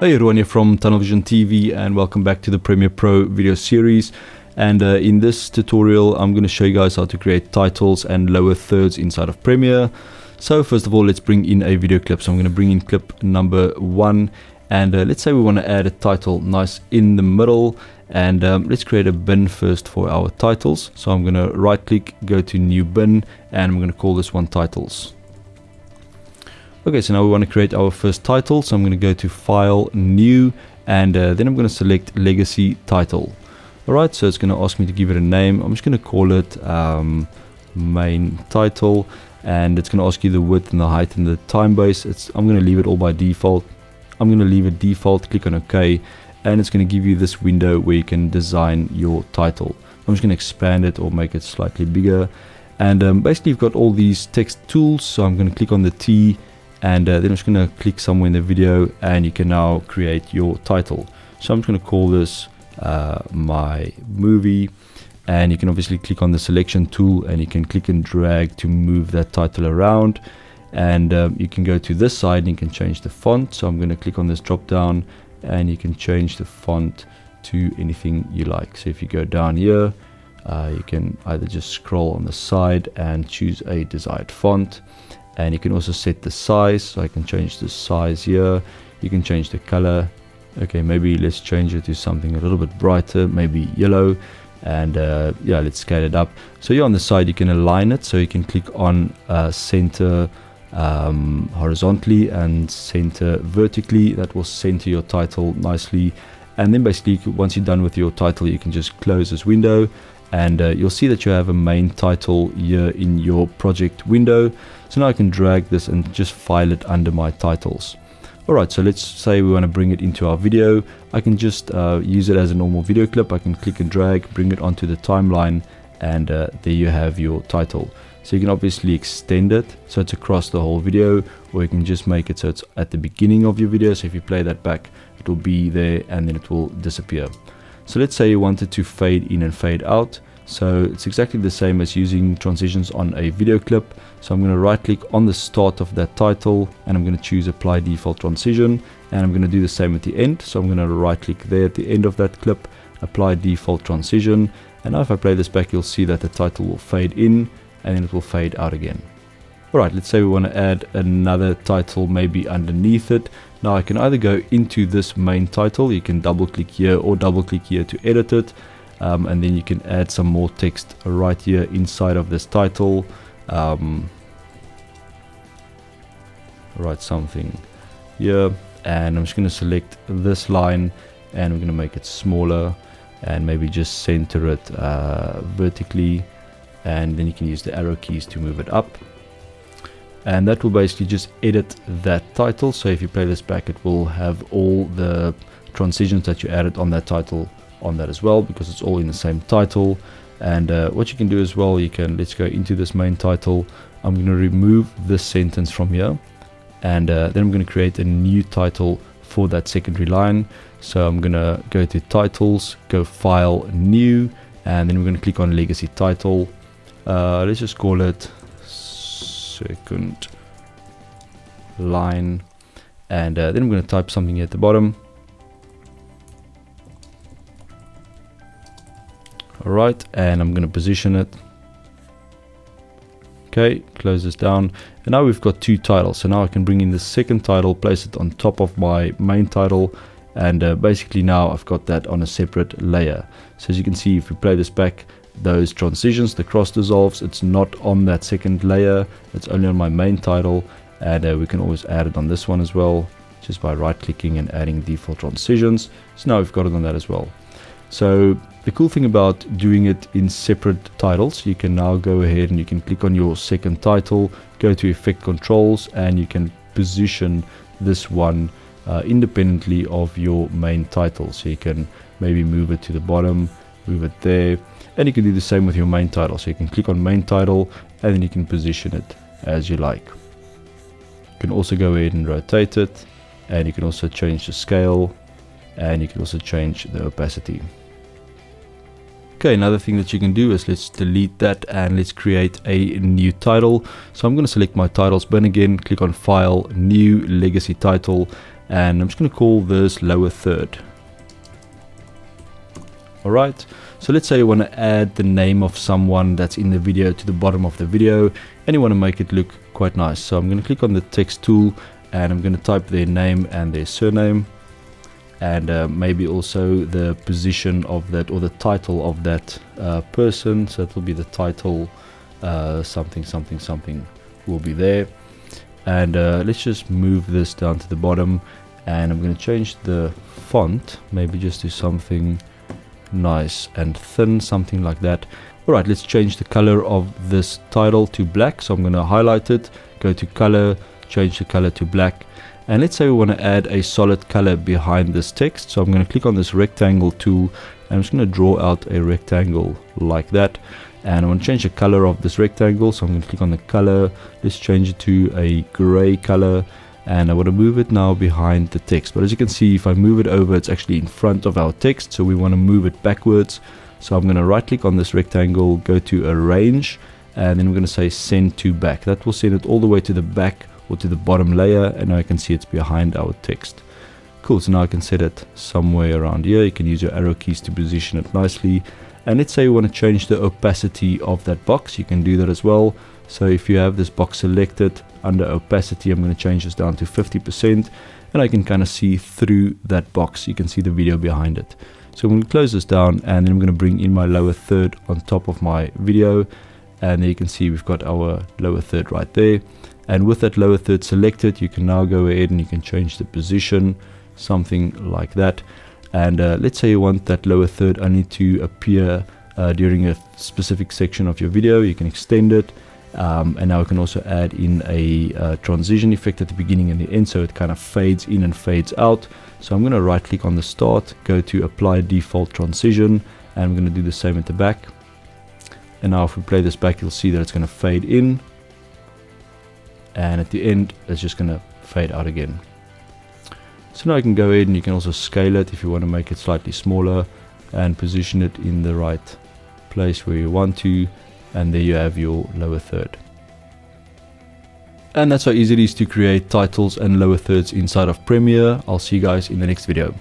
Hey everyone here from Tunnel Vision TV and welcome back to the Premiere Pro video series and uh, in this tutorial I'm going to show you guys how to create titles and lower thirds inside of Premiere. So first of all let's bring in a video clip. So I'm going to bring in clip number one and uh, let's say we want to add a title nice in the middle and um, let's create a bin first for our titles. So I'm going to right click go to new bin and I'm going to call this one titles. Okay, so now we want to create our first title. So I'm going to go to File, New, and uh, then I'm going to select Legacy Title. Alright, so it's going to ask me to give it a name. I'm just going to call it um, Main Title, and it's going to ask you the width and the height and the time base. It's, I'm going to leave it all by default. I'm going to leave it default, click on OK, and it's going to give you this window where you can design your title. I'm just going to expand it or make it slightly bigger. And um, basically, you've got all these text tools. So I'm going to click on the T and uh, then I'm just going to click somewhere in the video and you can now create your title. So I'm just going to call this uh, my movie. And you can obviously click on the selection tool and you can click and drag to move that title around. And um, you can go to this side and you can change the font. So I'm going to click on this drop down and you can change the font to anything you like. So if you go down here uh, you can either just scroll on the side and choose a desired font and you can also set the size. So I can change the size here. You can change the color. Okay maybe let's change it to something a little bit brighter maybe yellow. And uh, yeah let's scale it up. So here on the side you can align it. So you can click on uh, center um, horizontally and center vertically. That will center your title nicely. And then basically once you're done with your title you can just close this window and uh, you'll see that you have a main title here in your project window. So now I can drag this and just file it under my titles. Alright so let's say we want to bring it into our video. I can just uh, use it as a normal video clip. I can click and drag bring it onto the timeline and uh, there you have your title. So you can obviously extend it so it's across the whole video or you can just make it so it's at the beginning of your video. So if you play that back it will be there and then it will disappear so let's say you wanted to fade in and fade out. So it's exactly the same as using transitions on a video clip. So I'm going to right click on the start of that title and I'm going to choose apply default transition and I'm going to do the same at the end. So I'm going to right click there at the end of that clip, apply default transition. And now if I play this back, you'll see that the title will fade in and then it will fade out again. Alright, let's say we want to add another title maybe underneath it. Now I can either go into this main title, you can double click here or double click here to edit it. Um, and then you can add some more text right here inside of this title. Um, write something here and I'm just going to select this line and we're going to make it smaller and maybe just center it uh, vertically and then you can use the arrow keys to move it up and that will basically just edit that title. So if you play this back it will have all the transitions that you added on that title on that as well because it's all in the same title. And uh, what you can do as well you can let's go into this main title. I'm going to remove this sentence from here. And uh, then I'm going to create a new title for that secondary line. So I'm going to go to titles go file new and then we're going to click on legacy title. Uh, let's just call it second line. And uh, then I'm going to type something at the bottom. Alright and I'm going to position it. Okay close this down. And now we've got two titles. So now I can bring in the second title place it on top of my main title. And uh, basically now I've got that on a separate layer. So as you can see if we play this back those transitions, the cross dissolves, it's not on that second layer, it's only on my main title and uh, we can always add it on this one as well just by right clicking and adding default transitions. So now we've got it on that as well. So the cool thing about doing it in separate titles, you can now go ahead and you can click on your second title, go to effect controls and you can position this one uh, independently of your main title. So you can maybe move it to the bottom, move it there and you can do the same with your main title. So you can click on main title and then you can position it as you like. You can also go ahead and rotate it. And you can also change the scale. And you can also change the opacity. Okay, another thing that you can do is let's delete that and let's create a new title. So I'm going to select my titles bin again, click on File, New Legacy Title, and I'm just going to call this Lower Third. Alright, so let's say you want to add the name of someone that's in the video to the bottom of the video, and you want to make it look quite nice. So I'm going to click on the text tool, and I'm going to type their name and their surname and uh, maybe also the position of that or the title of that uh, person so it will be the title uh, something something something will be there and uh, let's just move this down to the bottom and I'm going to change the font maybe just do something nice and thin something like that alright let's change the color of this title to black so I'm going to highlight it go to color change the color to black and let's say we want to add a solid color behind this text. So I'm going to click on this rectangle tool. And I'm just going to draw out a rectangle like that. And I want to change the color of this rectangle. So I'm going to click on the color. Let's change it to a gray color. And I want to move it now behind the text. But as you can see, if I move it over, it's actually in front of our text. So we want to move it backwards. So I'm going to right click on this rectangle, go to arrange, and then we're going to say send to back. That will send it all the way to the back or to the bottom layer and now I can see it's behind our text. Cool, so now I can set it somewhere around here. You can use your arrow keys to position it nicely. And let's say you want to change the opacity of that box, you can do that as well. So if you have this box selected under opacity, I'm going to change this down to 50% and I can kind of see through that box. You can see the video behind it. So I'm going to close this down and then I'm going to bring in my lower third on top of my video. And you can see we've got our lower third right there and with that lower third selected you can now go ahead and you can change the position something like that and uh, let's say you want that lower third only to appear uh, during a specific section of your video. You can extend it um, and now we can also add in a uh, transition effect at the beginning and the end so it kind of fades in and fades out. So I'm going to right click on the start go to apply default transition and I'm going to do the same at the back. And now if we play this back you'll see that it's going to fade in. And at the end it's just going to fade out again. So now you can go ahead and you can also scale it if you want to make it slightly smaller and position it in the right place where you want to and there you have your lower third. And that's how easy it is to create titles and lower thirds inside of Premiere. I'll see you guys in the next video.